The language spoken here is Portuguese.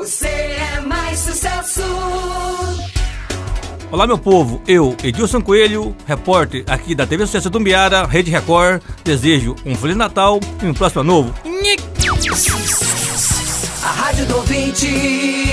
Você é mais sucesso. Olá, meu povo. Eu, Edilson Coelho, repórter aqui da TV Sucesso do Miara, Rede Record. Desejo um Feliz Natal e um próximo ano novo. A Rádio do Ouvinte.